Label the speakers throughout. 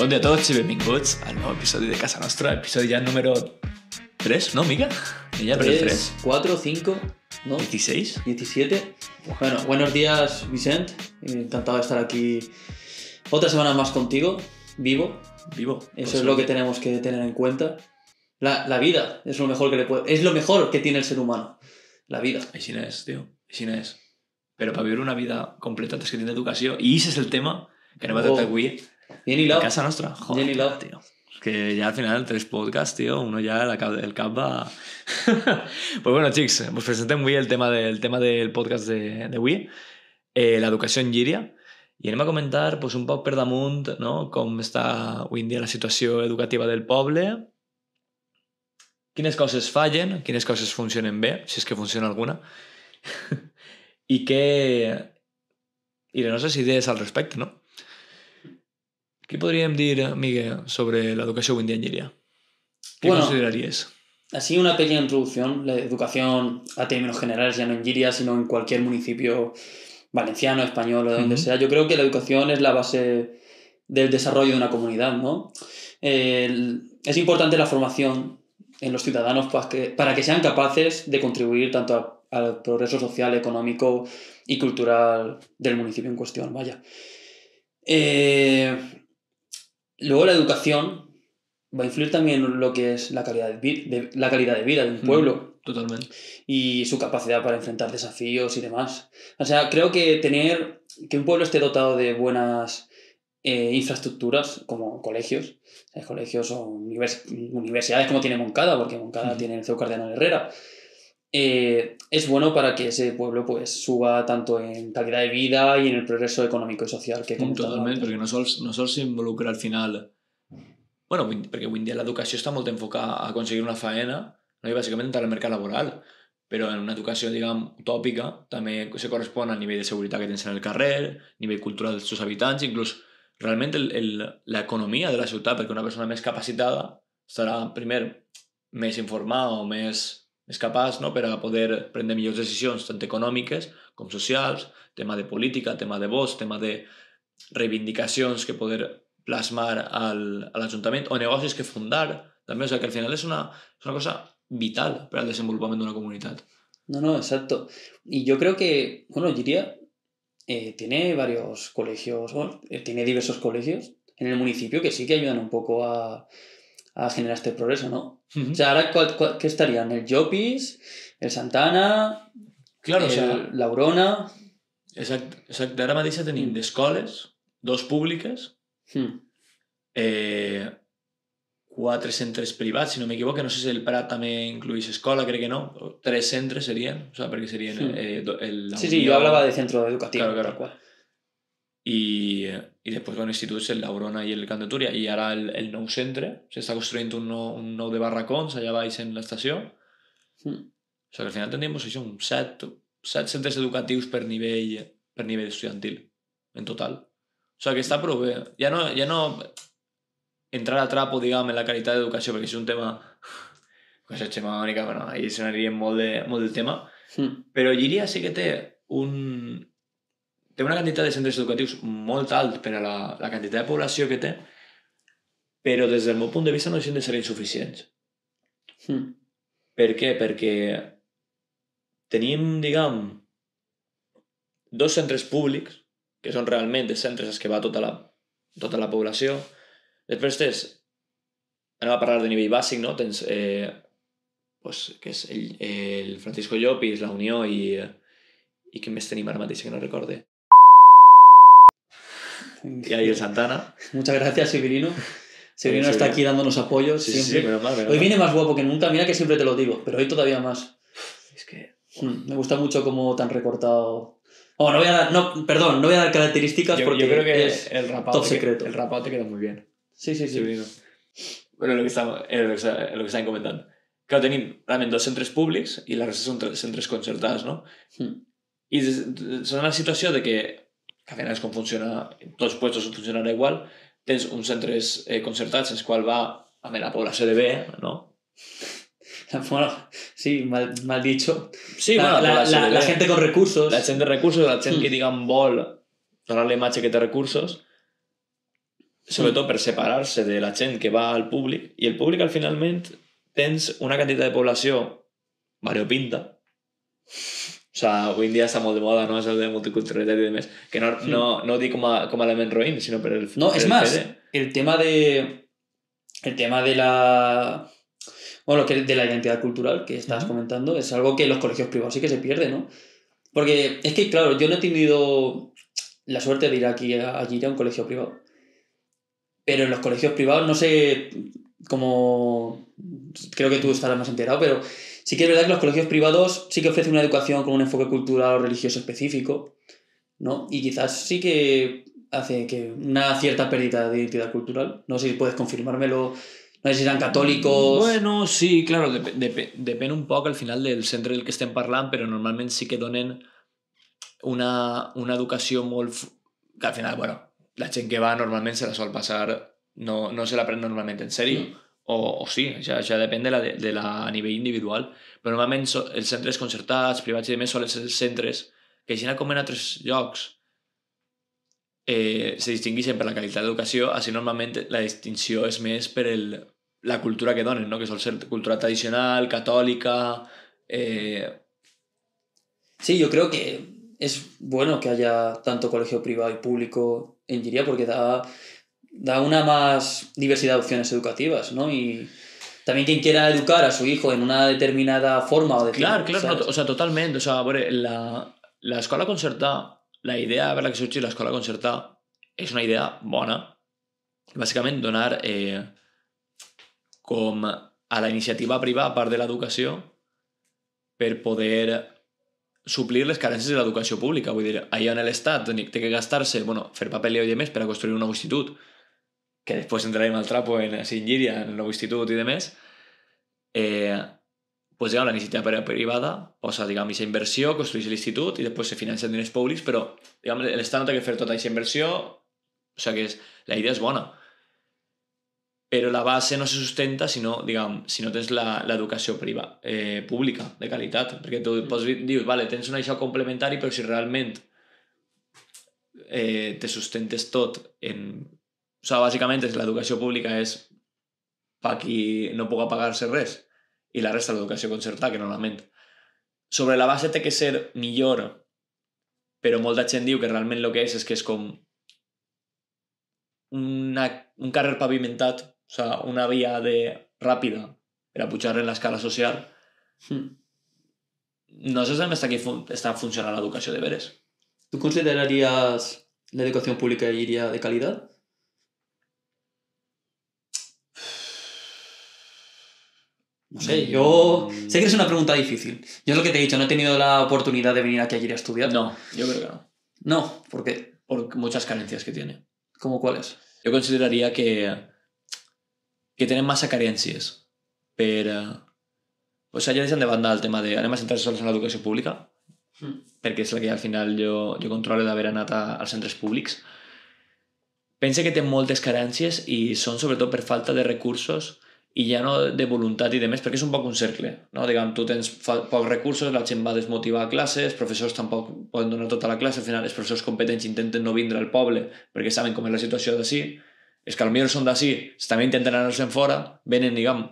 Speaker 1: Dia a tots i benvinguts al nou episodi de Casa Nostra, episodi ja número 3, ¿no, Mica? Pero
Speaker 2: 3,
Speaker 1: 3.
Speaker 2: 4, 5, ¿no?
Speaker 1: 16.
Speaker 2: 17. Bueno, buenos días, Vicent. Encantado de estar aquí otra semana más contigo, vivo.
Speaker 1: Vivo.
Speaker 2: Eso
Speaker 1: Pues
Speaker 2: es lo que tenemos que tener en cuenta. La, la vida es lo mejor que le puede, es lo mejor que tiene el ser humano. La vida.
Speaker 1: Així n'és, tio. Així n'és. Però per viure una vida completa tens que tindre educació. I aquest és el tema que anem a tractar
Speaker 2: Oh.
Speaker 1: avui
Speaker 2: Bien
Speaker 1: a
Speaker 2: hilado.
Speaker 1: casa nostra. Joder,
Speaker 2: Bien hilado.
Speaker 1: tío. Que ya al final tres podcasts, tío, uno ya la el cap va... pues bueno, xics, us presentem avui el tema del, tema del podcast de- d'avui, eh, l'educació en Llíria, i anem a comentar pues, un poc per damunt no? com està avui en dia la situació educativa del poble, quines coses fallen, quines coses funcionen bé, si és que funciona alguna, i què... i les nostres idees al respecte, no? Què podríem dir, Miguel, sobre l'educació avui en dia en Llíria? Què
Speaker 2: Bueno.
Speaker 1: consideraries?
Speaker 2: Así una pequeña introducción. La educación a términos generales, ya no en Giria, sino en cualquier municipio valenciano, español o de donde sea. Yo creo que la educación es la base del desarrollo de una comunidad, ¿no? El- es importante la formación en los ciudadanos para que, para que sean capaces de contribuir tanto a- al progreso social, económico y cultural del municipio en cuestión, vaya. Eh, luego la educación va a influir también en lo que es la calidad de, la calidad de vida de un pueblo
Speaker 1: Totalment.
Speaker 2: y su capacidad para enfrentar desafíos y demás. O sea, creo que tener que un pueblo esté dotado de buenas eh, infraestructuras, como colegios, colegios o univers- universidades como tiene Moncada, porque Moncada tiene el CEU Cardenal Herrera, eh, es bueno para que ese pueblo pues suba tanto en calidad de vida y en el progreso económico y social que
Speaker 1: Totalment, perquè no sols, no sols s'involucra al final... bueno, avui- perquè avui en dia l'educació està molt enfocada a aconseguir una faena no? i bàsicament entrar al mercat laboral però en una educació, diguem, utòpica també se correspon al nivell de seguretat que tens en el carrer, nivell cultural dels seus habitants, inclús realment l'economia de la ciutat, perquè una persona més capacitada estarà, primer, més informada o més, més capaç no? per a poder prendre millors decisions, tant econòmiques com socials, tema de política, tema de vots, tema de reivindicacions que poder plasmar al, a l'Ajuntament o negocis que fundar també, o sigui que al final és una, és una cosa vital per al desenvolupament d'una comunitat.
Speaker 2: No, no, exacto. Y yo creo que, bueno, Giria eh, tiene varios colegios, bueno, eh, tiene diversos colegios en el municipio que sí que ayudan un poco a, a generar este progreso, ¿no? O sea, ahora, ¿cuál- cuál- ¿qué estarían? El Jopis, el Santana,
Speaker 1: Claro,
Speaker 2: el
Speaker 1: o sigui,
Speaker 2: Laurona...
Speaker 1: exacte, exacte. Ara mateix tenim d'escoles, dos públiques,
Speaker 2: Hmm.
Speaker 1: eh, quatre centres privats, si no m'equivoco, no sé si el Prat també incluís escola, crec que no, tres centres serien, o sea, perquè serien
Speaker 2: Sí.
Speaker 1: eh, el,
Speaker 2: Sí, sí,
Speaker 1: Unió
Speaker 2: yo hablaba de centro educativo.
Speaker 1: Claro, claro.
Speaker 2: tal cual.
Speaker 1: I, i després bueno, instituts el l'Aurona i el Camp de i ara el, el nou centre. S'està construint un nou, un nou de barracons allà baix en l'estació. O
Speaker 2: Hmm.
Speaker 1: sigui que al final pues, això, uns set, set centres educatius per nivell per nivell estudiantil en total. O sigui que està prou bé. Ja no, ja no entrar a trapo diguem en la qualitat d'educació perquè és un tema cosa xemònica, bueno, ahí sonaria molt, de, molt del tema.
Speaker 2: Hmm.
Speaker 1: però Llíria sí que té un... té una quantitat de centres educatius molt alt per a la, la quantitat de població que té, però des del meu punt de vista no deixen de ser insuficients.
Speaker 2: Hmm.
Speaker 1: Per què? Perquè tenim, diguem, dos centres públics, que són realment els centres als que va tota la, tota la població. Després tens, anem a parlar de nivell bàsic, no? Tens, eh, pues, que és el, el Francisco Llopis, la Unió i, i què més tenim ara mateix que no recorde? I ahí el Santana.
Speaker 2: Muchas gracias, Severino. Severino
Speaker 1: Sí,
Speaker 2: está
Speaker 1: sí.
Speaker 2: aquí dándonos apoyos
Speaker 1: Sí, sí,
Speaker 2: siempre.
Speaker 1: menos mal, menos
Speaker 2: Hoy viene más guapo que nunca, mira que siempre te lo digo, pero hoy todavía más.
Speaker 1: És que...
Speaker 2: Mm, Me gusta mucho cómo tan recortado. Oh, no voy a dar, no, perdón, no voy a dar características
Speaker 1: Yo,
Speaker 2: porque
Speaker 1: yo creo que
Speaker 2: es
Speaker 1: el rapado,
Speaker 2: top secreto.
Speaker 1: el rapado te queda muy bien.
Speaker 2: Sí, sí, sí.
Speaker 1: Severino. Bueno, lo que, estamos, eh, lo, que, està- lo que estàvem comentant. Clar, tenim realment dos centres públics i la resta són tre- centres concertats, no?
Speaker 2: Mm.
Speaker 1: I la situació de que, que al final és com funciona, en tots puestos funcionarà igual, tens uns centres eh, concertats els quals va amb la població de B, no?
Speaker 2: Bueno, sí, mal, mal dicho.
Speaker 1: Sí,
Speaker 2: la,
Speaker 1: bueno,
Speaker 2: la- la- la gente con recursos.
Speaker 1: La gent de recursos, la gent
Speaker 2: Mm.
Speaker 1: que, diguem, vol donar la imatge que té recursos, sobretot per separar-se de la gent que va al públic, i el públic al finalment tens una quantitat de població variopinta, sea, avui en dia està molt de moda, no? És el de multiculturalitat i demés. Que no, no, no ho dic com a, com a element roïn, sinó per el
Speaker 2: No,
Speaker 1: per
Speaker 2: es
Speaker 1: el de-
Speaker 2: tema de. El tema de la. Bueno, que de la identidad cultural que estabas
Speaker 1: Ujú.
Speaker 2: comentando es algo que en los colegios privados sí que se pierde, ¿no? Porque es que, claro, yo no he tenido la suerte de ir aquí a, allí a un colegio privado. Pero en los colegios privados no sé cómo. Creo que tú estarás más enterado, pero sí que es verdad que los colegios privados sí que ofrecen una educación con un enfoque cultural o religioso específico, ¿no? Y quizás sí que hace que una cierta pérdida de identidad cultural. No sé si puedes confirmármelo. No sé si eran católicos.
Speaker 1: Bueno, sí, claro, dep dep depèn un poc al final del centre del que estem parlant, però normalment sí que donen una, una educació molt... que al final, bueno, la gent que va normalment se la sol passar, no, no se la pren normalment en sèrio.
Speaker 2: Mm.
Speaker 1: O, o sí, això, això depèn de la, de la a individual. Però normalment so, els centres concertats, privats i demés ser els centres que, així com en altres llocs, eh, se distingueixen per la qualitat d'educació, així normalment la distinció és més per el, la cultura que donen, no? que sol ser cultura tradicional, catòlica... Eh,
Speaker 2: Sí, yo creo que es bueno que haya tanto colegio privado y público en Giria porque da, da una más diversidad de opciones educativas, ¿no? Y también quien quiera educar a su hijo en una determinada forma o de
Speaker 1: clar, clar, no,
Speaker 2: ¿sabes?
Speaker 1: o sea, totalment. O sea, a veure, la- l'escola concertada, la idea per la que sorgeix l'escola concertada és una idea bona. Bàsicament, donar eh, com a la iniciativa privada part de l'educació per poder suplir les carències de l'educació pública. Vull dir, allà on l'Estat té que gastar-se, bueno, fer papeleo i demés per a construir un nou institut, que després entrarem al trapo en Singiria, en el i demés, eh, pues, diguem, la iniciativa pri- privada posa, diguem, aquesta inversió, construeix l'institut i després se financen diners públics, però diguem, l'Estat no té que fer tota aquesta inversió, o sigui que és, la idea és bona. Però la base no se sustenta si no, diguem, si no tens la- l'educació priva, eh, pública, de qualitat. Perquè tu pots dir, dius, vale, tens un això complementari, però si realment eh, te sustentes tot en... O sigui, bàsicament és l'educació pública és per qui no puga pagar-se res i la resta l'educació concertada, que normalment sobre la base té que ser millor però molta gent diu que realment el que és és que és com una, un carrer pavimentat, o sigui, una via de ràpida per a pujar en l'escala social.
Speaker 2: Hmm.
Speaker 1: No sé si està, aquí fun està funcionant l'educació de veres.
Speaker 2: ¿Tú considerarías la educación pública Giria de calidad? No sé, yo sé que es una pregunta difícil. Yo es lo que te he dicho, no he tenido la oportunidad de venir aquí a Giria a estudiar.
Speaker 1: No, yo creo que no.
Speaker 2: No, ¿por qué?
Speaker 1: Por muchas carencias que tiene.
Speaker 2: ¿Cómo cuáles?
Speaker 1: Jo consideraria que, que tenen massa carències per... O sigui, ja deixant de banda el tema de anem a centrar-se sols en l'educació pública,
Speaker 2: Mm.
Speaker 1: perquè és la que al final jo, jo controlo d'haver anat a, als centres públics, pense que té moltes carències i són sobretot per falta de recursos i ja no de voluntat i de més, perquè és un poc un cercle. No? Diguem, tu tens pocs recursos, la gent va desmotivar a classes, els professors tampoc poden donar tota la classe, al final els professors competents intenten no vindre al poble perquè saben com és la situació d'ací, és que potser són d'ací, també intenten anar-se'n fora, venen, diguem,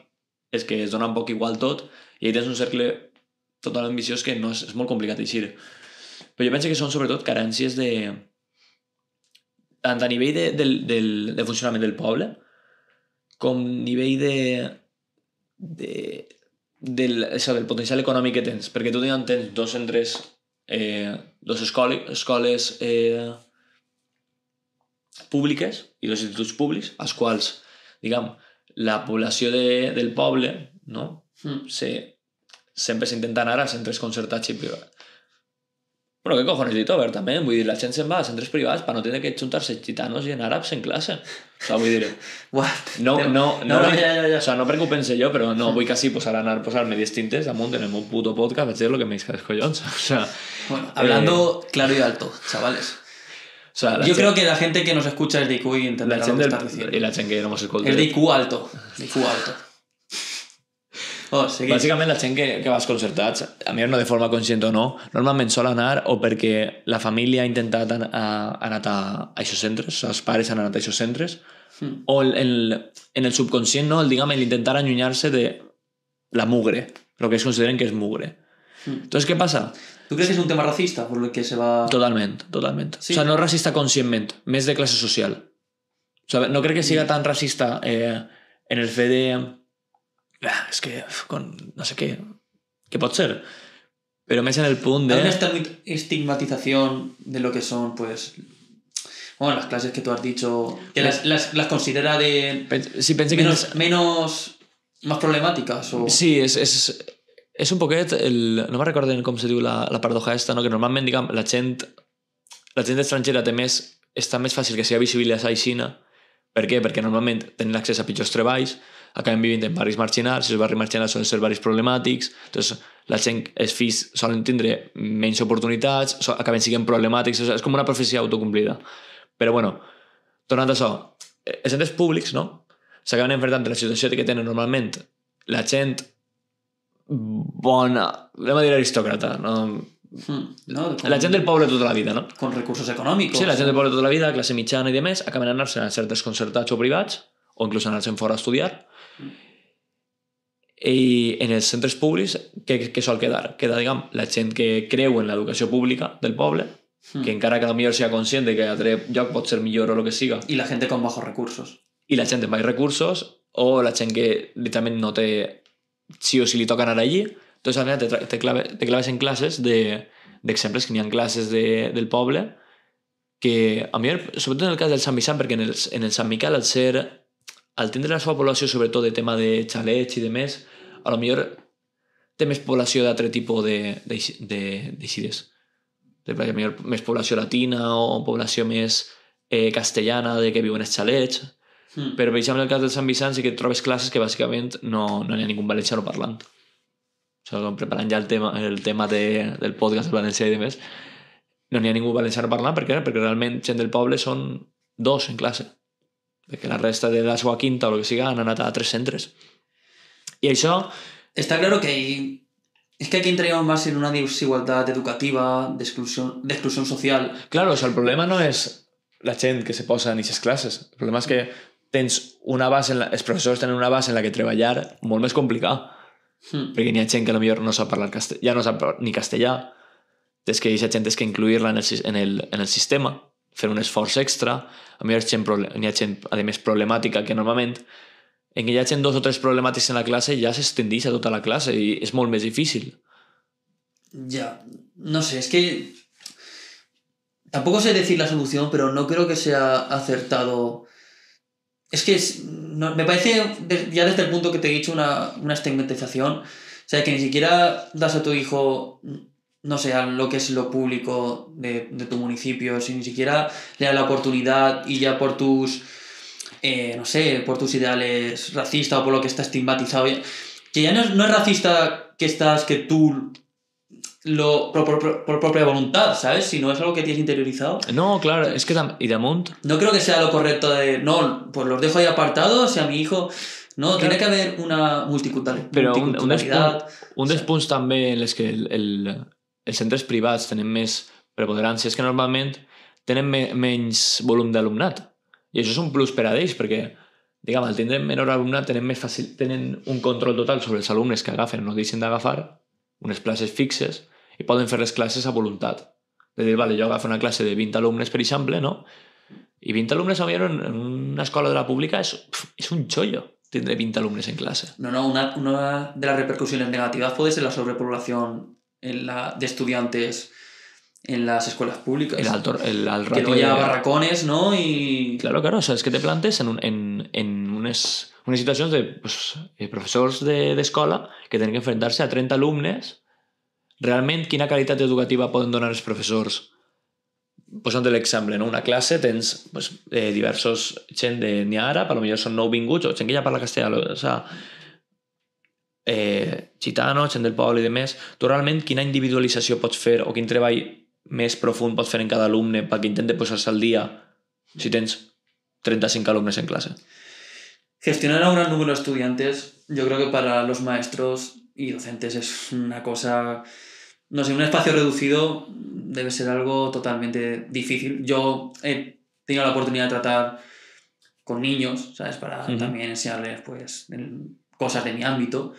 Speaker 1: és que es dona un poc igual tot, i ahí tens un cercle totalment viciós que no és, és molt complicat d'eixir. Però jo penso que són sobretot carències de... tant a nivell de, del, del, de funcionament del poble, com nivell de... de del, això, del potencial econòmic que tens, perquè tu diguem, tens dos centres, eh, dos escoles, escoles eh, públiques i dos instituts públics, als quals, diguem, la població de, del poble no?
Speaker 2: Mm.
Speaker 1: se, sempre s'intenta anar a centres concertats i privats. Però què cojones dit over, també? Vull dir, la gent se'n va a centres privats per no tenir que juntar-se gitanos i en àrabs en classe. O sigui, vull dir,
Speaker 2: What?
Speaker 1: no, no, no,
Speaker 2: No, no, ja, ja, ja.
Speaker 1: O sea, no perquè ho pense jo, però no vull quasi posar a anar posar-me distintes damunt en el meu puto podcast, vaig dir el que m'eix els collons. O sea,
Speaker 2: Bueno, hablando claro y alto, chavales.
Speaker 1: o sea,
Speaker 2: Yo
Speaker 1: gent-
Speaker 2: creo que la gente que nos escucha es de IQ y entenderá lo que estás diciendo.
Speaker 1: i la gent que no mos escolta.
Speaker 2: Es de IQ alto. de IQ alto. Oh, seguid.
Speaker 1: Bàsicament, la gent que, que va als concertats, a mi no de forma conscient o no, normalment sol anar o perquè la família ha intentat an- ha, ha anat a, a aquests centres, els pares han anat a aquests centres,
Speaker 2: Mm.
Speaker 1: o el, el- en el subconscient, no? el, diguem, el intentar allunyar-se de la mugre, lo que ells consideren que és mugre.
Speaker 2: Mm.
Speaker 1: Entonces, què passa?
Speaker 2: ¿Tú crees que es un tema racista por el que se va...?
Speaker 1: Totalment, totalment.
Speaker 2: Sí.
Speaker 1: O sea, no racista conscientment, més de classe social. O sea, no crec que siga tan racista eh, en el fet de... Ah, és que, uf, con, no sé què, què pot ser, però més en el punt
Speaker 2: Hay una
Speaker 1: de...
Speaker 2: estigma- estigmatización de lo que son, pues... Bueno, las clases que tú has dicho, que las, las, las considera de
Speaker 1: Pen- Si pensa que...
Speaker 2: menos, menos más problemáticas o...
Speaker 1: Sí, és, és, és un poquet... El, no me'n recordo com se diu la, la paradoja esta, no? que normalment diguem, la gent la gent estrangera té més, està més fàcil que sigui visibilitzada a Xina. Per què? Perquè normalment tenen accés a pitjors treballs, acaben vivint en barris marginals, i els barris marginals solen ser barris problemàtics, doncs la gent, els fills solen tindre menys oportunitats, so, acaben sent problemàtics, és, com una profecia autocomplida. Però bueno, tornant a això, eh, els centres públics, no? S'acaben enfrontant la situació que tenen normalment la gent bona, anem a dir aristòcrata, no?
Speaker 2: Hmm, ¿no? Con,
Speaker 1: La gent del poble tota la vida, no?
Speaker 2: con recursos econòmics.
Speaker 1: Sí, la gent del poble tota la vida, classe mitjana i de més, acaben anar-se a centres concertats o privats, o inclús anar-se'n fora a estudiar. I en els centres públics, què, què sol quedar? Queda, diguem, la gent que creu en l'educació pública del poble,
Speaker 2: Hmm.
Speaker 1: que encara que potser sigui conscient de que a altre lloc pot ser millor o el que siga,
Speaker 2: Y la gente con bajos recursos.
Speaker 1: i la gent amb baix recursos, o la gent que literalment no té sí o sí li toca anar allí, doncs al final te, te, clave, te claves en classes de- d'exemples que n'hi ha classes de, del poble que, a mi, sobretot en el cas del Sant Vicent, perquè en el, en el Sant Miquel, al ser al tindre la seva població, sobretot de tema de xalets i de més, a lo millor té més població d'altre tipus de, de, de, d'eixides. De, lo millor més població latina o població més eh, castellana de que viuen els xalets,
Speaker 2: Hmm.
Speaker 1: però, per exemple, en el cas del Sant Vicent sí que trobes classes que bàsicament no, no hi ha ningú valenciano parlant. O sigui, preparant ja el tema, el tema de, del podcast del valencià i de més, no n'hi ha ningú valenciano parlant perquè, perquè realment gent del poble són dos en classe. Perquè la resta de la seva quinta o el que siga han anat a tres centres. I això,
Speaker 2: Está claro que hay... Es que aquí entraríamos más en una desigualdad educativa, de exclusión, de exclusión social.
Speaker 1: claro, o sigui, el problema no és la gent que se posa en aquestes classes. El problema és que tens una base, en la, els professors tenen una base en la que treballar molt més complicada.
Speaker 2: Hmm.
Speaker 1: perquè n'hi ha gent que potser no sap parlar castellà, ja no sap ni castellà, és que aquesta gent és que incluir-la en, el, en, el, en el sistema, fer un esforç extra, a mi hi ha gent, gent a més problemàtica que normalment en què hi ha gent dos o tres problemàtics en la classe ja s'estendeix a tota la classe i és molt més difícil.
Speaker 2: Ya, no sé, es que tampoco sé decir la solución, pero no creo que sea acertado. Es que me parece, ya desde el punto que te he dicho, una, una estigmatización. O sea, que ni siquiera das a tu hijo, no sé, a lo que es lo público de, de tu municipio, si ni siquiera le das la oportunidad y ya por tus, eh, no sé, por tus ideales racistas o por lo que está estigmatizado, que ya no es, no es racista que estás, que tú lo, por, por- por propia voluntad, ¿sabes? Si no es algo que tienes interiorizado.
Speaker 1: No, clar, és que damunt
Speaker 2: No creo que sea lo correcto de, no, pues los dejo ahí apartados y a mi hijo... No,
Speaker 1: Claro.
Speaker 2: tiene que haber una multicultural-
Speaker 1: Però un- un
Speaker 2: multiculturalidad.
Speaker 1: En els que el, el, els centres privats tenen més preponderància és que normalment tenen me, menys volum d'alumnat. I això és un plus per a ells, perquè diguem, al tindre menor alumnat tenen, més fàcil, tenen un control total sobre els alumnes que agafen o no deixen d'agafar, unes places fixes, i poden fer les classes a voluntat. De dir, vale, jo agafo una classe de 20 alumnes, per exemple, no? I 20 alumnes, a en en una escola de la pública és, és un xollo tindre 20 alumnes en classe.
Speaker 2: No, no, una, una de las repercusiones negativas puede ser la sobrepoblación en la, de estudiantes en las escuelas públicas.
Speaker 1: El alto, el, el
Speaker 2: que
Speaker 1: ratio
Speaker 2: luego ya
Speaker 1: de-
Speaker 2: barracones, ¿no? Y...
Speaker 1: Claro, claro, o sea, és que te plantes en, un, en, en unes, unes situacions de pues, eh, professors de- de, que tenen que enfrontar-se a 30 alumnes. Realment, quina qualitat educativa poden donar els professors? Posant l'exemple, no? una classe tens pues, eh, diversos gent de n'hi ha ara, potser són nouvinguts o gent que ja parla castellà, o sea, eh, gitano, gent del poble i de més. Tu realment quina individualització pots fer o quin treball més profund pots fer en cada alumne perquè intente posar-se al dia si tens 35 alumnes en clase.
Speaker 2: Gestionar a un gran número de estudiantes, yo creo que para los maestros y docentes es una cosa, no sé, un espacio reducido debe ser algo totalmente difícil. Yo he tenido la oportunidad de tratar con niños, ¿sabes? Para también enseñarles, pues, el- cosas de mi ámbito.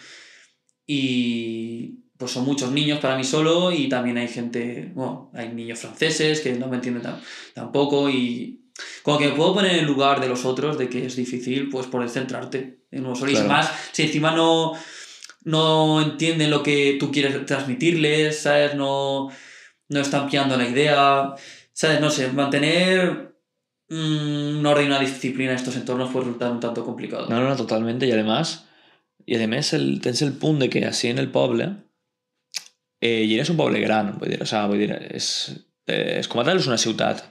Speaker 2: Y pues son muchos niños para mí solo y también hay gente, bueno, hay niños franceses que no me entienden tam- tampoco y como que me puedo poner en el lugar de los otros de que es difícil pues poder centrarte en uno solo y más si encima no no entienden lo que tú quieres transmitirles, ¿sabes? No, no están pillando la idea, ¿sabes? No sé, mantener mm, un orden y una disciplina en estos entornos puede resultar un tanto complicado.
Speaker 1: No, no, no, totalmente. Y además, i a més el, tens el punt de que així en el poble eh, i eres un poble gran, vull dir, o sea, vull dir és, eh, és com a tal és una ciutat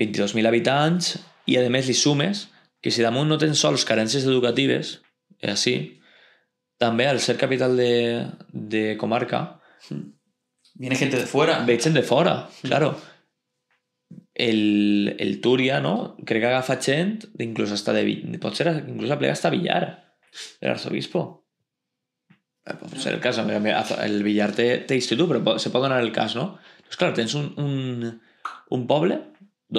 Speaker 1: 22.000 habitants i a més li sumes que si damunt no tens sols carències educatives eh, així, també al ser capital de, de comarca
Speaker 2: Viene gente de fuera.
Speaker 1: veig gent de fora, claro. El, el Túria, no? Crec que agafa gent, inclús hasta de... Pot ser inclús aplega hasta Villar, el arzobispo. Eh, Pot ser el cas, a mi- a mi- el Villar té, té institut, però se pot donar el cas, no? Doncs clar, tens un, un, un poble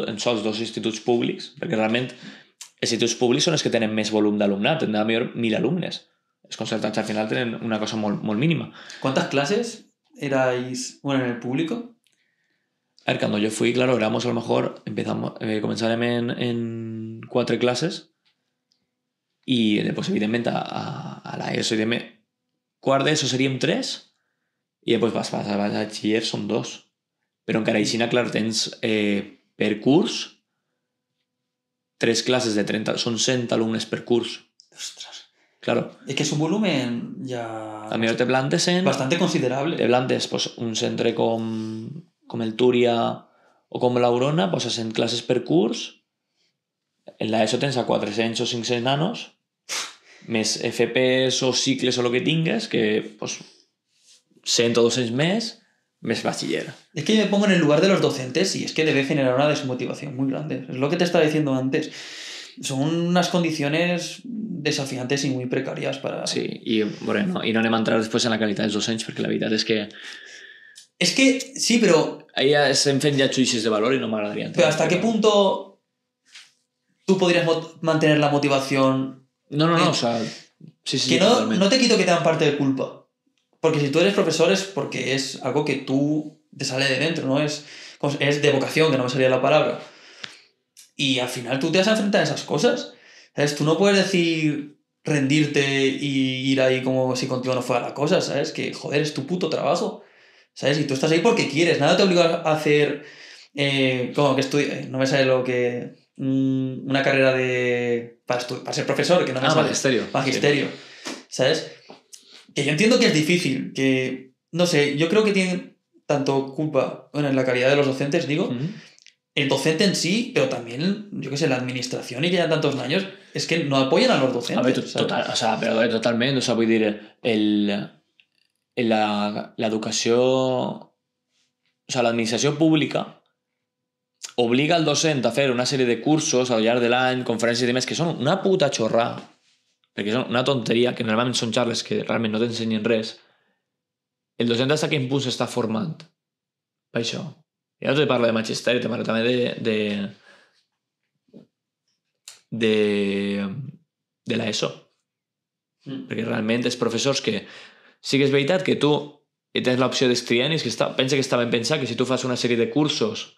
Speaker 1: en sols dos instituts públics, perquè realment els instituts públics són els que tenen més volum d'alumnat, tenen millor 1.000 alumnes. Els concertats al final tenen una cosa molt, molt mínima.
Speaker 2: ¿Cuántas clases erais, bueno, en el público?
Speaker 1: A ver, cuando yo fui, claro, éramos a lo mejor, empezamos, eh, en, en quatre classes i després, evidentment, a, a, a la ESO, evidentment, quart d'ESO seríem tres i després vas, vas, vas a batxiller, són dos. Però encara així, clar, tens eh, per curs tres classes de 30, són 100 alumnes per curs.
Speaker 2: Ostras.
Speaker 1: Claro,
Speaker 2: Es que es un volumen ya
Speaker 1: millor te plantes en...
Speaker 2: bastante considerable.
Speaker 1: de Blandes, pues, un centre com, com el Túria o com l'Aurona, poses en classes per curs, en l'ESO tens a 400 o 500 nanos, més FPs o cicles o el que tingues, que pues, 100 o 200 més, més batxiller.
Speaker 2: Es que me pongo en el lugar de los docentes y es que debe generar una desmotivación muy grande. Es lo que te estaba diciendo antes. Son unas condiciones desafiantes y muy precarias para...
Speaker 1: Sí, i, bueno, i no anem a entrar després en la qualitat dels docents, perquè la veritat és que
Speaker 2: Es que sí, pero,
Speaker 1: ahí estem fent judicis de valor i no m'agradaria
Speaker 2: pero ¿hasta qué punto tú podrías mantener la motivación?
Speaker 1: No, no, no, o sea... Sí, sí,
Speaker 2: que no, no te quito que te dan parte de culpa. Porque si tú eres profesor es porque es algo que tú te sale de dentro, ¿no? Es, es de vocación, que no me salía la palabra. Y al final tú te vas a enfrentar a esas cosas. ¿Sabes? Tú no puedes decir rendirte y ir ahí como si contigo no fuera la cosa, ¿sabes? Que, joder, es tu puto trabajo. ¿Sabes? Y tú estás ahí porque quieres. Nada te obliga a hacer... eh, como que estudie... No me sale lo que... Una carrera de... Para, ser profesor, que no me
Speaker 1: Ah, magisterio.
Speaker 2: Magisterio. ¿Sabes? Que yo entiendo que es difícil, que, no sé, yo creo que tienen tanto culpa, bueno, en la calidad de los docentes, digo, el docente en sí, pero también, yo qué sé, la administración y que ya tantos años, es que no apoyan a los docentes.
Speaker 1: A
Speaker 2: ¿sabes?
Speaker 1: total, o sea, però eh, totalment, o sea, vull dir, el, la- l'educació, o sea, l'administració pública obliga al docent a fer una sèrie de cursos al llarg de l'any, conferències i demés, que són una puta xorrà, perquè són una tonteria, que normalment són xarles que realment no t'ensenyen res, el docent hasta quin punt s'està formant per això. Ja no te parlo de magisteri, te parlo també de, de, de, de l'ESO.
Speaker 2: Mm.
Speaker 1: Perquè realment els professors que sí que és veritat que tu tens l'opció d'estudiant i és que està, pensa que està ben pensat que si tu fas una sèrie de cursos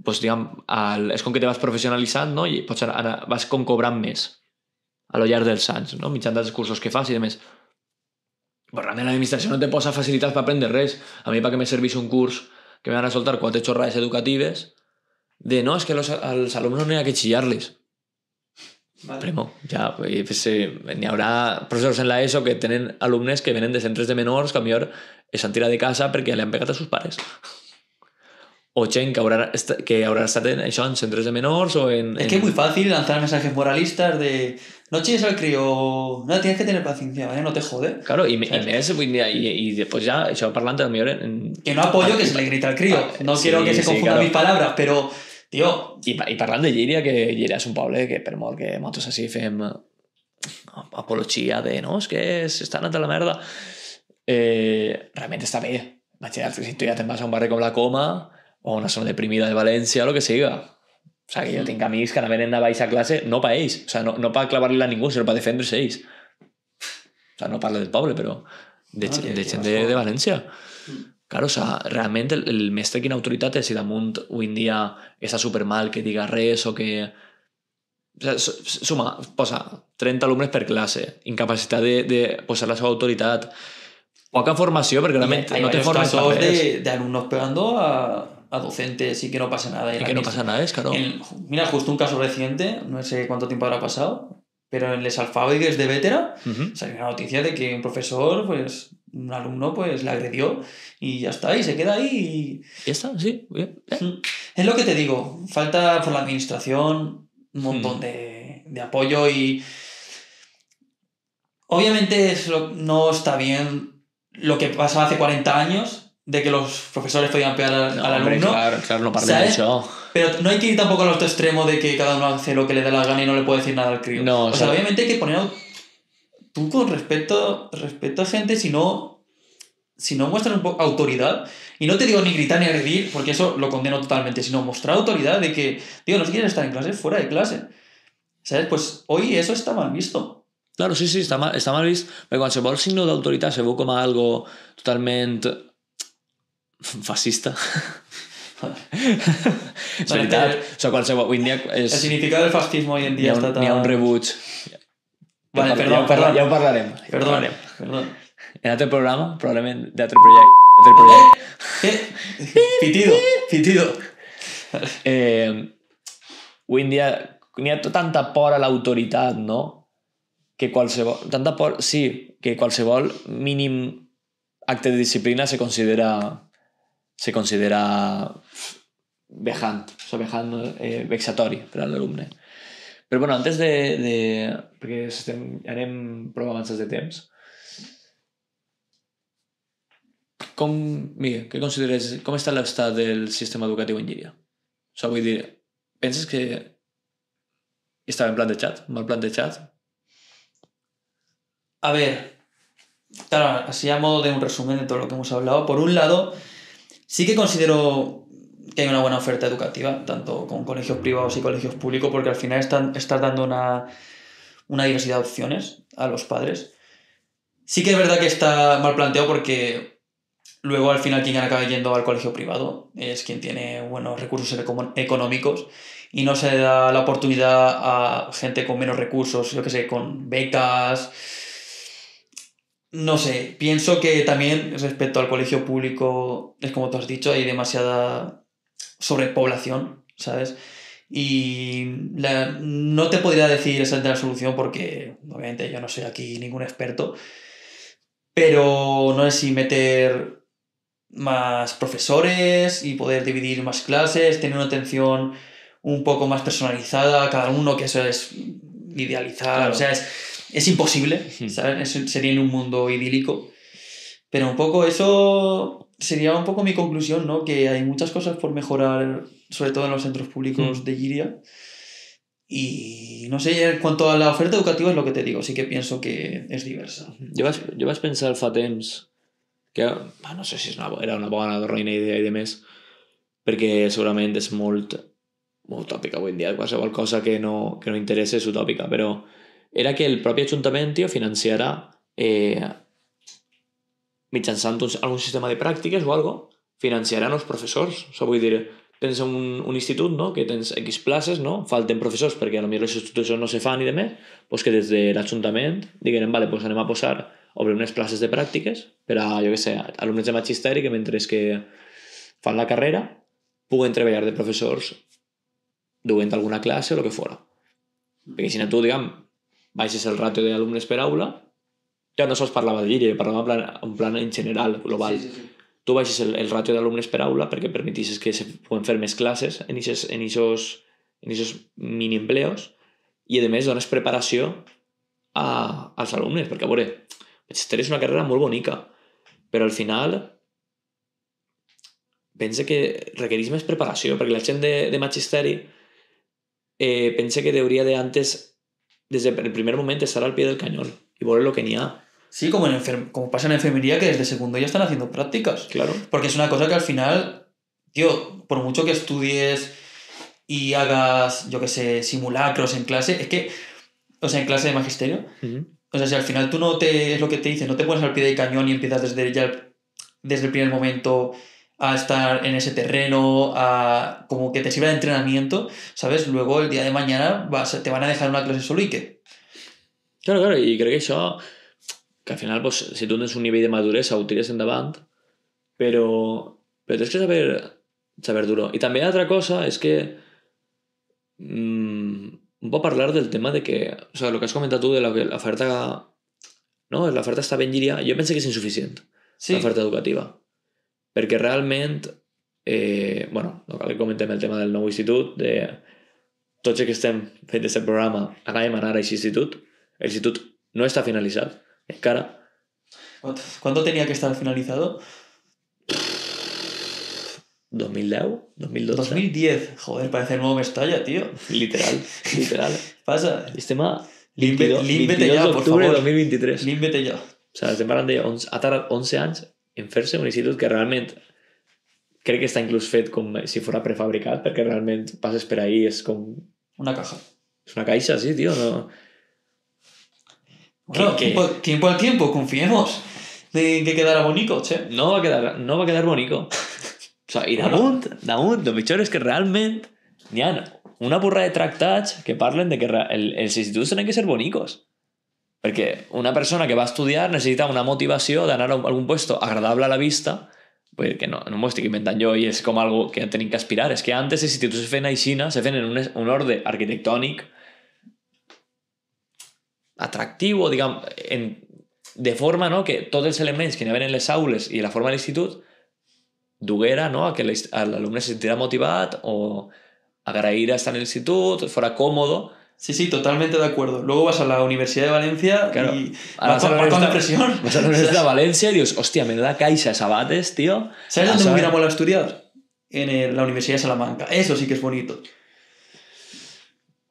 Speaker 1: doncs, diguem, al, és com que te vas professionalitzant no? i pots anar, anar, vas com cobrant més a lo llarg dels anys, no? mitjançant els cursos que fas i demés. Però realment l'administració no te posa facilitats per aprendre res. A mi, perquè me servís un curs que me van a soltar quatre xorrades educatives de no, és que los, als alumnes no hi ha que xillar-les.
Speaker 2: Vale.
Speaker 1: Primo, ja, i, pues, eh, n'hi haurà professors en l'ESO que tenen alumnes que venen de centres de menors que a millor es han tirat de casa perquè li han pegat a sus pares. O gent que est que estat en centres de menors o en...
Speaker 2: Es
Speaker 1: en...
Speaker 2: que es muy fácil lanzar mensajes moralistas de no chilles al crío, no, tienes que tener paciencia, ¿vale? No te jode.
Speaker 1: Claro, i, i
Speaker 2: Saps?
Speaker 1: més, vull dir, i, i després ja, això parlant de millor en...
Speaker 2: Que no apoyo que se le grite al crío.
Speaker 1: Ah,
Speaker 2: No
Speaker 1: sí,
Speaker 2: quiero que se
Speaker 1: sí,
Speaker 2: confundan
Speaker 1: claro.
Speaker 2: mis palabras, pero, tío,
Speaker 1: I, I parlant de Llíria, que Llíria és un poble que per molt que nosaltres així fem eh, apologia de no, és que s'està anant a la merda eh, realment està bé imagina't que si tu ja te'n vas a un barri com la Coma o a una zona deprimida de València o el que siga O sea, que jo tinc amics que anaven a baixa classe no per ells, o sea, no, no per clavar-li a ningú, sinó per defendre-se ells. O sea, no parla del poble, però de,
Speaker 2: Ah,
Speaker 1: de gent de,
Speaker 2: fort.
Speaker 1: de València.
Speaker 2: Mm.
Speaker 1: Claro, o sea, realment el, el mestre quina autoritat és si damunt avui en dia està supermal que diga res o que... O sea, su- suma, posa 30 alumnes per classe, incapacitat de, de posar la seva autoritat, poca formació, perquè realment
Speaker 2: hay
Speaker 1: no te formes
Speaker 2: casos
Speaker 1: per res.
Speaker 2: de, de alumnos pegando a, a docentes y que no pasa nada.
Speaker 1: Y que no pasa nada, es claro.
Speaker 2: En- mira, justo un caso reciente, no sé cuánto tiempo habrá pasado, pero en Les Alfábegues de Vétera salió una noticia de que un profesor, pues, un alumno, pues, le agredió y ya está, y se queda ahí.
Speaker 1: Ya está, sí. bien, eh.
Speaker 2: y- Es lo que te digo, falta por la administración un montón
Speaker 1: Mm.
Speaker 2: de, de apoyo y... Obviamente es lo- no está bien lo que pasaba hace 40 años, de que los profesores podían pegar al,
Speaker 1: No,
Speaker 2: al
Speaker 1: hombre,
Speaker 2: alumno.
Speaker 1: claro, claro, no parlem
Speaker 2: ¿Sabes?
Speaker 1: d'això.
Speaker 2: Pero no hay que ir tampoco al otro extremo de que cada uno hace lo que le dé la gana y no le puede decir nada al crío.
Speaker 1: No,
Speaker 2: o
Speaker 1: o
Speaker 2: sea,
Speaker 1: sea-
Speaker 2: obviamente hay que poner. Tú con respeto, respeto a gente, si no, si no muestras un poco autoridad, y no te digo ni gritar ni agredir, porque eso lo condeno totalmente, sino mostrar autoridad de que, tío, no quieres estar en clase, fuera de clase. ¿Sabes? Pues hoy eso está mal visto.
Speaker 1: Claro, sí, sí, està mal, està mal vist, perquè qualsevol signe d'autoritat se veu com a algo totalment fascista. és veritat. O sigui, qualsevol... Avui dia és...
Speaker 2: El significado del fascismo hoy en
Speaker 1: ha, un,
Speaker 2: está tan...
Speaker 1: ha un rebuig.
Speaker 2: Vale,
Speaker 1: ja,
Speaker 2: perdón,
Speaker 1: ja,
Speaker 2: perdón.
Speaker 1: ja ho parlarem. Ja
Speaker 2: Perdón,
Speaker 1: parlarem.
Speaker 2: perdón.
Speaker 1: En altre programa, probablement d'altre projecte. d'altre projecte.
Speaker 2: Pitido, pitido.
Speaker 1: Eh, avui en dia n'hi ha tanta por a l'autoritat, no? Que qualsevol... Tanta por, sí, que qualsevol mínim acte de disciplina se considera se considera vejant, o sigui, vejant eh, vexatori per a l'alumne. Però bueno, antes de... de perquè estem, anem prou avançats de temps. Com, Miguel, què consideres... Com està l'estat del sistema educatiu en Llíria? O sigui, vull dir, penses que està ben plantejat, mal plantejat?
Speaker 2: A ver, claro, así a modo de un resumen de todo lo que hemos hablado. Por un lado, sí que considero que hay una buena oferta educativa, tanto con colegios privados y colegios públicos, porque al final están, estás dando una, una diversidad de opciones a los padres. Sí que es verdad que está mal planteado porque luego al final quien acaba yendo al colegio privado es quien tiene buenos recursos económicos y no se da la oportunidad a gente con menos recursos, yo que sé, con becas. No sé, pienso que también respecto al colegio público, es como tú has dicho, hay demasiada sobrepoblación, ¿sabes? Y la- no te podría decir esa es la solución porque obviamente yo no soy aquí ningún experto, pero no sé si meter más profesores y poder dividir más clases, tener una atención un poco más personalizada a cada uno, que eso es idealizar,
Speaker 1: Claro.
Speaker 2: o sea, es, es imposible. Eso sería en un mundo idílico. Pero un poco eso sería un poco mi conclusión, ¿no? Que hay muchas cosas por mejorar, sobre todo en los centros públicos
Speaker 1: Hmm.
Speaker 2: de Giria. Y no sé, en cuanto a la oferta educativa es lo que te digo, sí que pienso que es diversa.
Speaker 1: Jo vaig pensar fa temps que, ah, no sé si una, era una bona roïna idea i de més, perquè segurament és molt, molt tòpica avui en dia, qualsevol cosa que no, que no interessa és utòpica, però era que el propi Ajuntament tio, financiarà eh, mitjançant un, algun sistema de pràctiques o algo, financiaran els professors. O sigui, vull dir, tens un, un institut no? que tens X places, no? falten professors perquè potser les institucions no se fan i demés, pues que des de l'Ajuntament diguem, vale, pues anem a posar, obrir unes places de pràctiques per a, jo què sé, alumnes de magisteri que mentre que fan la carrera puguen treballar de professors duent alguna classe o el que fora. Perquè si no tu, diguem, baixes el ràtio d'alumnes per aula, ja no sols parlava de Llíria, parlava en plan, en plan en general, global.
Speaker 2: Sí, sí, sí.
Speaker 1: tu baixes el, el ràtio d'alumnes per aula perquè permetisses que se puguen fer més classes en aquests en ixos, en ixos mini empleos i a més dones preparació a, als alumnes perquè a veure, Magisteri és una carrera molt bonica però al final pense que requereix més preparació perquè la gent de, de Magisteri eh, pense que hauria de antes des del primer moment estar al pie del cañón i veure el que n'hi ha,
Speaker 2: Sí, como, en enfer- como pasa en enfermería, que desde segundo ya están haciendo prácticas.
Speaker 1: claro.
Speaker 2: Porque es una cosa que al final, tío, por mucho que estudies y hagas, yo qué sé, simulacros en clase, es que, o sea, en clase de magisterio, o sea, si al final tú no te, es lo que te dicen, no te pones al pie del cañón y empiezas desde ya, desde el primer momento a estar en ese terreno, a como que te sirva de entrenamiento, ¿sabes? Luego el día de mañana vas, te van a dejar una clase solo y qué.
Speaker 1: Claro, claro, i crec que això, que al final, pues, si tu tens un nivell de maduresa ho tires endavant, però, però tens que saber, saber dur-ho. I també altra cosa és que mmm, un poc parlar del tema de que, o sea, el que has comentat tu de l'oferta no? l'oferta està ben lliria, jo penso que és insuficient
Speaker 2: Sí,
Speaker 1: l'oferta educativa perquè realment eh, bueno, no cal que comentem el tema del nou institut de tots els que estem fent aquest programa acabem anar a aquest institut l'institut no està finalitzat encara
Speaker 2: ¿Cuánto- ¿Cuándo tenía que estar finalizado?
Speaker 1: 2010, 2012
Speaker 2: 2010. Joder, parece el nuevo Mestalla, tío.
Speaker 1: literal, literal
Speaker 2: Pasa.
Speaker 1: estem a
Speaker 2: Limbe-
Speaker 1: 22,
Speaker 2: límbete
Speaker 1: 22
Speaker 2: ya, por
Speaker 1: d'octubre de
Speaker 2: favor.
Speaker 1: 2023
Speaker 2: Límbete ya.
Speaker 1: O sigui, estem parlant de 11, ha tardat 11 anys fer-se un institut que realment crec que està inclús fet com si fos prefabricat, perquè realment passes per ahí, és com...
Speaker 2: Una caja.
Speaker 1: És una caixa, sí, tio, no...
Speaker 2: Bueno,
Speaker 1: ¿Qué- qué?
Speaker 2: Tiempo, tiempo al tiempo, confiemos. De que quedara bonito, che.
Speaker 1: No va quedar, no va quedar bonico. O sigui, i damunt, damunt, el pitjor és que realment n'hi ha una burra de tractats que parlen de que els instituts tenen que ser bonicos. Perquè una persona que va a estudiar necessita una motivació d'anar a un- algun puesto agradable a la vista perquè no, no m'ho estic inventant jo i és com algo que tenim que aspirar. És que antes els instituts se feien a Xina, se feien en un, un ordre arquitectònic atractiu, o diguem, en, de forma no, que tots els elements que havia en les aules i la forma de l'institut duguera no, a que l'alumne se sentirà motivat o agrair a estar en l'institut, fora còmodo.
Speaker 2: Sí, sí, totalmente de acuerdo. Luego vas a la Universidad de Valencia
Speaker 1: Claro.
Speaker 2: y vas
Speaker 1: vas a la universidad-
Speaker 2: presión.
Speaker 1: Vas a la de València i dius, hòstia, menuda caixa de sabates, tío.
Speaker 2: ¿Sabes dónde me hubiera molado estudiar? En el- la Universidad de Salamanca. Eso sí que es bonito.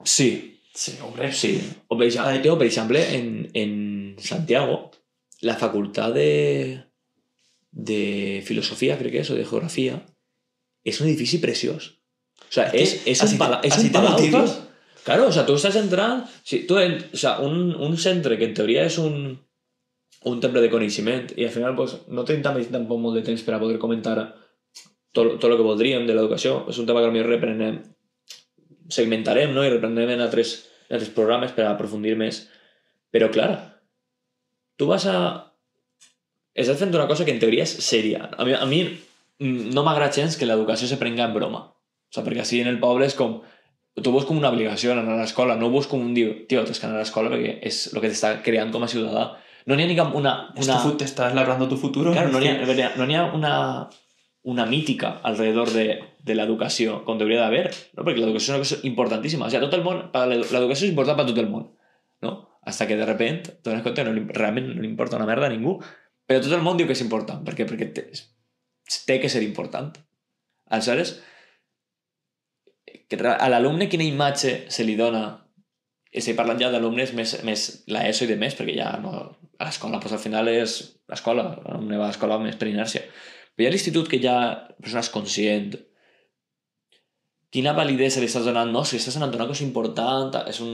Speaker 1: Sí,
Speaker 2: Sí, hombre.
Speaker 1: sí. O per exemple en, en Santiago, la facultad de, de filosofía, crec que és, o de geografia, és un edifici preciós. O sea, és, és
Speaker 2: así
Speaker 1: un, pala, un tio. Claro, o sea, tú estás entrant... Si, tu, en, o sea, un, un centre que en teoria és un, un temple de coneixement i al final pues, no tenim també tampoc de temps per a poder comentar tot, tot el que voldríem de l'educació. És un tema que potser reprenem, segmentarem no? i reprenem en altres, en altres programes per a aprofundir més. Però, clar, tu vas a... Estàs fent una cosa que en teoria és sèria. A mi, a mi mm, no m'agrada gens que l'educació se prenga en broma. O sea, perquè així en el poble és com... Tu veus com una obligació anar a l'escola, no ho veus com un diu, tio, tens que anar a l'escola perquè és el que t'està creant com a ciutadà. No n'hi ha ni cap una... Una...
Speaker 2: te estás labrando tu futuro.
Speaker 1: Claro, no n'hi ha, no ha una, una mítica alrededor de, de l'educació, com hauria d'haver, no? perquè l'educació és una cosa importantíssima. O sigui, tot el món, l'educació és important per tot el món, no? Hasta que de repente te dones compte que no realment no li importa una merda a ningú, però tot el món diu que és important. Per què? Perquè té, té que ser important. Aleshores, que a l'alumne quina imatge se li dona estic parlant ja d'alumnes més, més l'ESO i de més, perquè ja no, a l'escola pues, al final és l'escola, l'alumne va a l'escola més per inèrcia. Però hi ha l'institut que ja persona és conscient, quina validesa li estàs donant, no, si estàs donant una cosa important, és un...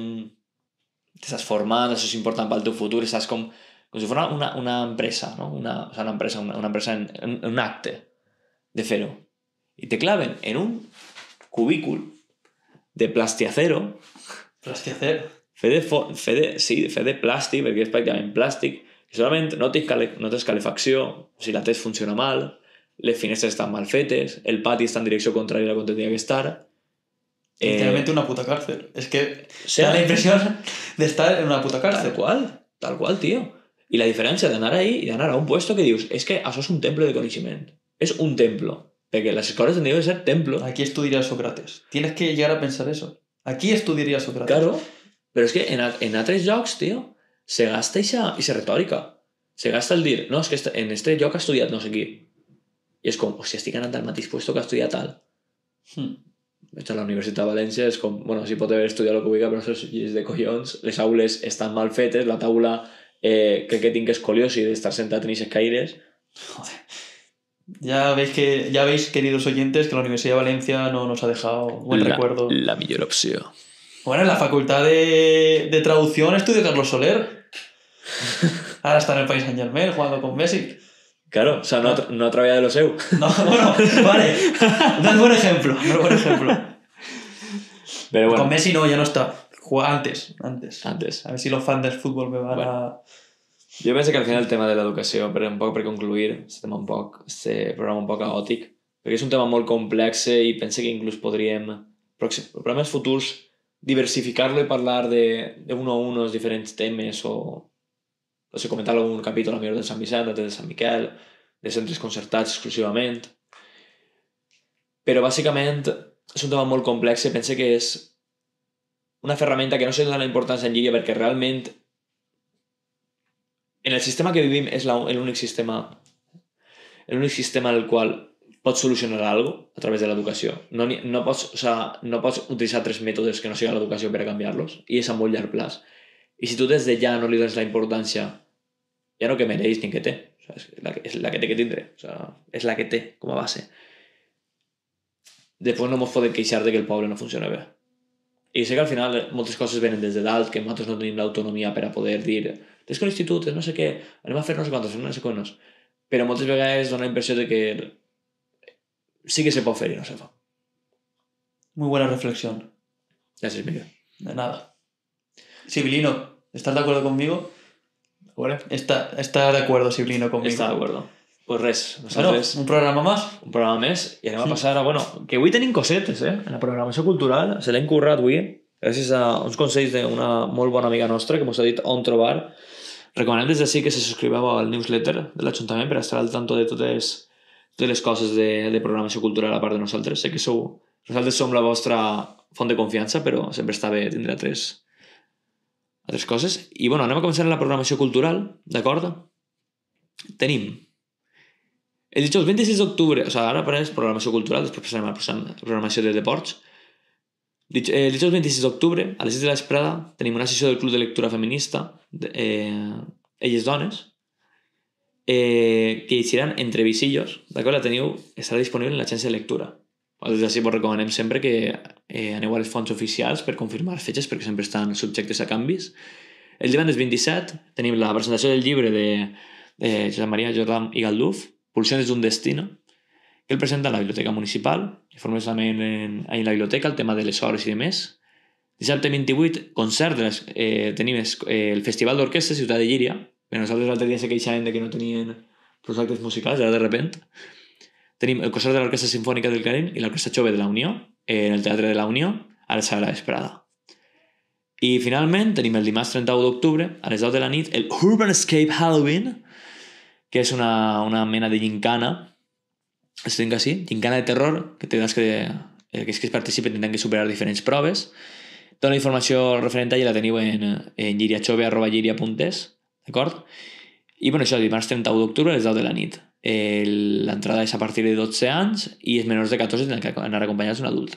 Speaker 1: t'estàs formant, això és important pel teu futur, estàs com, com si fos una, una, una empresa, no? una, o sigui, una empresa, una, una empresa en, en, en un acte de fer-ho. I te claven en un cubícul de plastiacero
Speaker 2: Plastiacer.
Speaker 1: fer de, fo- fer de, sí, fer de plàstic, perquè és pràcticament plàstic, que solament no tens, cale, no tens calefacció, si la tens funciona mal, les finestres estan mal fetes, el pati està en direcció contrària a la que tenia que estar. Eh,
Speaker 2: Literalmente una puta cárcel. Es que
Speaker 1: o sea,
Speaker 2: da la impresión de estar en una puta
Speaker 1: Tal
Speaker 2: cárcel.
Speaker 1: qual, tal qual, tio. I la diferència d'anar ahí i d'anar a un puesto que dius és que això és un temple de coneixement. És un templo. Perquè les escoles tendrían que ser templos.
Speaker 2: Aquí estudiaría Sócrates. Tienes que llegar a pensar eso. Aquí estudiaría Sócrates.
Speaker 1: Claro, però és que en, en altres llocs, tio, se gasta ixa, ixa retòrica. Se gasta el dir, no, és que en este lloc ha estudiat no sé qui. I és com, hòstia, estic anant al mateix puesto que ha estudiat tal.
Speaker 2: Hmm.
Speaker 1: Veig a la Universitat de València, és com, bueno, sí pot haver estudiat el que vulgui, però això és de collons. Les aules estan mal fetes, la taula eh, crec que tinc escoliosi d'estar sentat en aquestes caires.
Speaker 2: Joder. Ya veis, que, ya veis, queridos oyentes, que la Universidad de Valencia no nos ha dejado buen
Speaker 1: la,
Speaker 2: recuerdo.
Speaker 1: La mejor opción.
Speaker 2: Bueno, en la facultad de, de traducción estudio Carlos Soler. Ahora está en el País Saint Germain jugando con Messi.
Speaker 1: Claro, o sea, no, no a través de los EU.
Speaker 2: No, bueno, vale. No es buen ejemplo, no es buen ejemplo.
Speaker 1: Pero bueno,
Speaker 2: Con Messi no, ya no está. Juega antes, antes.
Speaker 1: antes.
Speaker 2: A ver si los fans del fútbol me van a...
Speaker 1: Jo penso que al final el tema de l'educació, per un poc per concluir, este tema un poc, este programa un poc caòtic, perquè és un tema molt complex i pense que inclús podríem, programes futurs, diversificar-lo i parlar de, de uno a uno els diferents temes o, no sé, comentar algun capítol a millor de Sant Vicent, de Sant Miquel, de centres concertats exclusivament. Però bàsicament és un tema molt complex i pense que és una ferramenta que no li dona importància en Llíria perquè realment en el sistema que vivim és l'únic sistema l'únic sistema en el qual pots solucionar algo a través de l'educació. No, no, pots, o sea, no pots utilitzar tres mètodes que no sigui l'educació per a canviar-los i és a molt llarg plaç. I si tu des de ja no li dones la importància ja no que mereix ni que té, o sea, és, la, és la que té que tindre, o sea, és la que té com a base. Després no ens podem queixar de que el poble no funciona bé. I sé que al final moltes coses venen des de dalt, que nosaltres no tenim l'autonomia per a poder dir és que l'institut, no sé què, anem a fer no sé quantos, no sé quantos. Però moltes vegades dona la impressió de que sí que se pot fer i no se fa.
Speaker 2: Muy buena reflexión.
Speaker 1: Gràcies, Miguel.
Speaker 2: De nada. Sibilino, ¿estás de acuerdo conmigo?
Speaker 1: Vale.
Speaker 2: Está, está de acuerdo, Sibilino, conmigo.
Speaker 1: Està d'acord. Pues res,
Speaker 2: Bueno, un programa más.
Speaker 1: un programa més i anem a passar a... Bueno, que avui tenim cosetes, eh? En la programació cultural se l'hem currat avui gràcies a uns consells d'una molt bona amiga nostra que ens ha dit on trobar. Recomanem des d'ací que se subscriveu al newsletter de l'Ajuntament per estar al tanto de totes, totes les coses de, de programació cultural a part de nosaltres. Sé que sou... Nosaltres som la vostra font de confiança, però sempre està bé tindre altres, altres coses. I bueno, anem a començar la programació cultural, d'acord? Tenim el dijous 26 d'octubre, o sigui, ara apareix programació cultural, després passarem a la programació de deports. Eh, el dijous 26 d'octubre, a les 6 de la tenim una sessió del Club de Lectura Feminista, eh, Elles Dones, eh, que eixiran entre visillos, d'acord? La teniu, estarà disponible en l'agència de lectura. Des d'ací vos recomanem sempre que eh, aneu a les fonts oficials per confirmar fetges perquè sempre estan subjectes a canvis. El divendres 27 tenim la presentació del llibre de, de Josep Maria Jordà i Galduf, Pulsiones d'un destino, que el presenta a la Biblioteca Municipal, informes també en, en la biblioteca, el tema de les hores i de més. Dissabte 28, concert, les, eh, tenim es- eh, el Festival d'Orquestra Ciutat de Llíria, que nosaltres l'altre dia se queixaven de que no tenien projectes musicals, ara de repent. Tenim el concert de l'Orquestra Sinfònica del Clarín i l'Orquestra Jove de la Unió, eh, en el Teatre de la Unió, a la Sala Vesprada. I finalment tenim el dimarts 31 d'octubre, a les 10 de la nit, el Urban Escape Halloween, que és una, una mena de gincana, es diu així, gincana de terror, que té que, eh, que, és que participen tindran que superar diferents proves. Tota la informació referent a ella la teniu en, en lliriachove.lliria.es, d'acord? I bueno, això, dimarts 31 d'octubre a les 10 de la nit. L'entrada és a partir de 12 anys i els menors de 14 tenen que anar acompanyats d'un adult.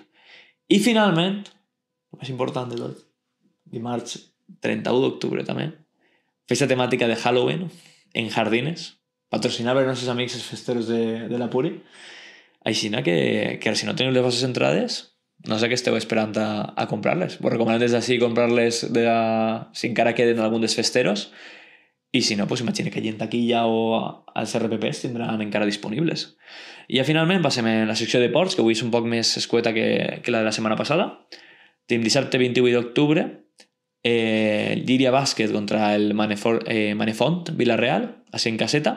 Speaker 1: I finalment, el més important de tot, dimarts 31 d'octubre també, festa temàtica de Halloween en jardines, patrocinada per els nostres amics els festeros de, de la Puri. Així que, que si no teniu les vostres entrades, no sé què esteu esperant a, a comprar-les. Vos recomanem des comprar-les de, si encara queden algun dels festeros i si no, pues imagina que allí en taquilla o als RPPs tindran encara disponibles. I ja finalment passem a la secció de ports, que avui és un poc més escueta que, que la de la setmana passada. Tenim dissabte 28 d'octubre eh, Llíria Bàsquet contra el Manefor, eh, Manefont Villarreal, a 100 caseta.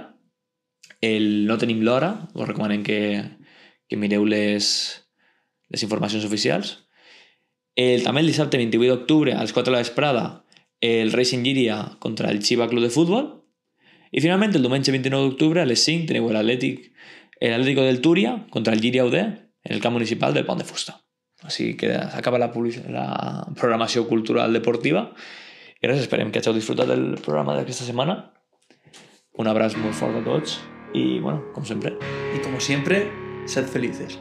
Speaker 1: El No tenim l'hora, us recomanem que, que mireu les, les informacions oficials. El, també el dissabte 28 d'octubre, a les 4 de la vesprada, el Racing Llíria contra el Chiva Club de Futbol. I finalment, el diumenge 29 d'octubre, a les 5, teniu l'Atlètic el Atlético del Túria contra el Llíria UD en el camp municipal del Pont de Fusta. Així que s'acaba la, la programació cultural deportiva i res, esperem que hàgiu disfrutat del programa d'aquesta setmana. Un abraç molt fort a tots i, bueno, com sempre,
Speaker 2: Y como siempre, sed felices.